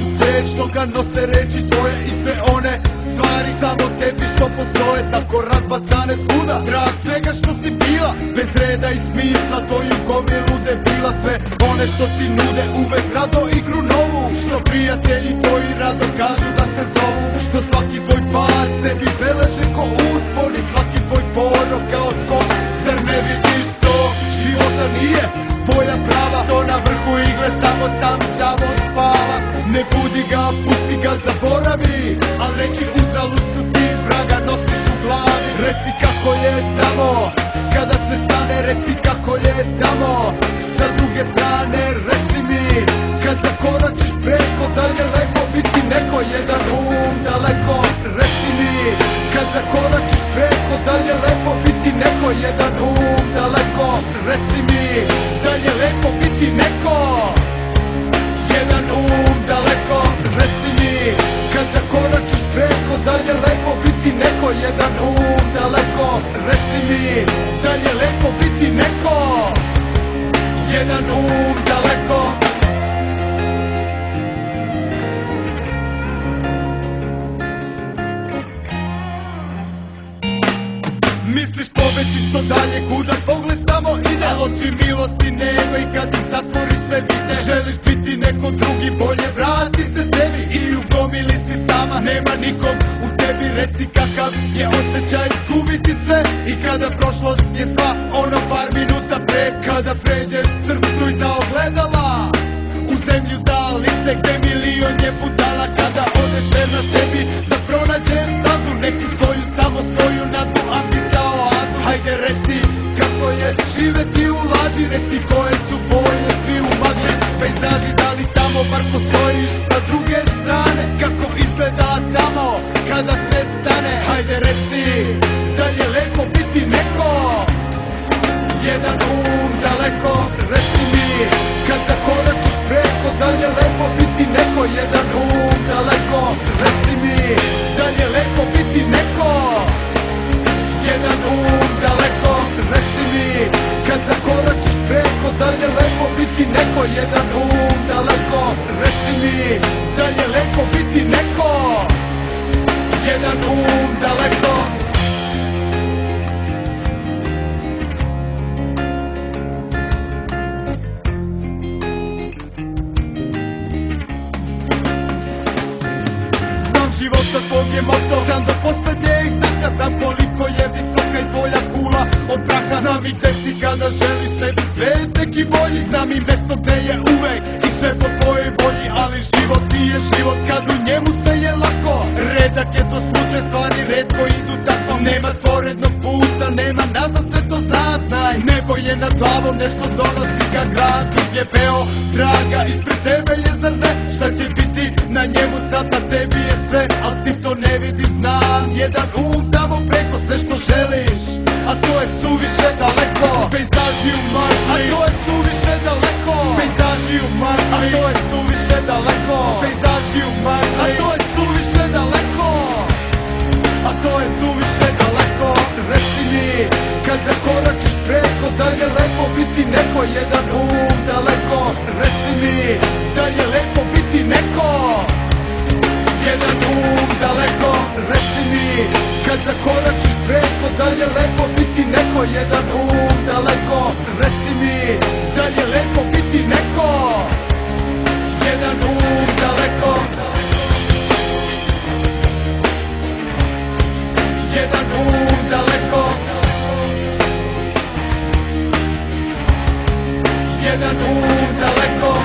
sam svet što ga nose reči tvoje i sve one stvari Samo tebi što postoje tako razbacane svuda. Trag svega što si bila bez reda i smisla Tvoju gomilu debila sve one što ti nude uvek rado igru novu. Što prijatelji tvoji rado kažu da se zovu. Što svaki tvoj pad sebi beleže ko uspon I svaki tvoj porok kao skok. Zar ne vidiš to? Života nije tvoja prava To na vrhu igle reci mi Da je lepo biti neko? Jedan um daleko. Misliš poveći što dalje kuda pogled samo ide oči milosti nema i kad ih zatvoriš sve vide. Želiš biti neko drugi bolje vrati se sebi I u gomili si sama. Nema nikom u tebi Reci kakav je osjećaj izgubiti sve I kada prošlost je sva ono par minuta pre Kada pređeš crtu iza ogledala U zemlju dali se gde milion je budala Kada odeš verna sebi da pronađeš stazu Neki svoju, samo svoju nadu ambisa oazu. Hajde reci kako je živeti u laži Reci koje su boje svi u magli Pejzaži da li tamo bar postojiš? Sa druge strane Kako izgleda tamo kada sve stane? Hajde reci da je lepo biti neko? Jedan um daleko Reci mi kad zakoračiš života tvog je moto. Sam do poslednjeg daka Znam koliko je visoka i tvoja kula od braka Znam i gde si kada želiš sebi svet neki bolji Znam i mesto gde je uvek. I sve po tvojoj volji Ali život nije život. Kad u njemu sve je lako. Redak je to slučaj, stvari redko idu tako. Nema sporednog puta, nema nazad sve to znam Znaj, nebo je nad glavom, nešto donosi ga grad. Sud je veo, draga, ispred tebe je zar ne Šta će biti na njemu sad na tebi sve Al ti to ne vidiš, znam. Jedan um tamo preko sve što želiš. A to je suviše daleko. Pejzaži u magli A to je suviše daleko. Pejzaži u magli A to je suviše daleko. Pejzaži u magli A to je suviše daleko. A to je suviše daleko. Reci mi, kad zakoračiš Kad zakoračiš preko da je lepo biti neko Jedan um daleko? Reci mi da je lepo biti neko Jedan um daleko? Jedan um daleko. Jedan um daleko.